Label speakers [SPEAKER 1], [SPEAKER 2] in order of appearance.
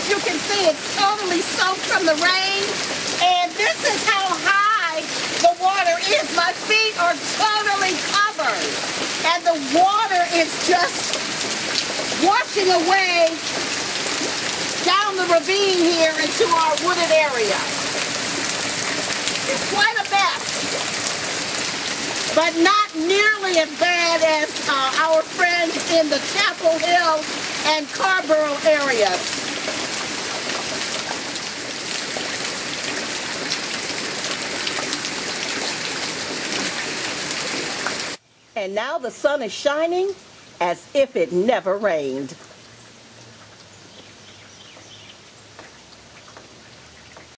[SPEAKER 1] see, it's totally soaked from the rain. And this is how high the water is. My feet are totally covered. And the water is just washing away down the ravine here into our wooded area. It's quite a mess, but not nearly as bad as uh, our friends in the Chapel Hill and Carrboro areas. And now the sun is shining as if it never rained.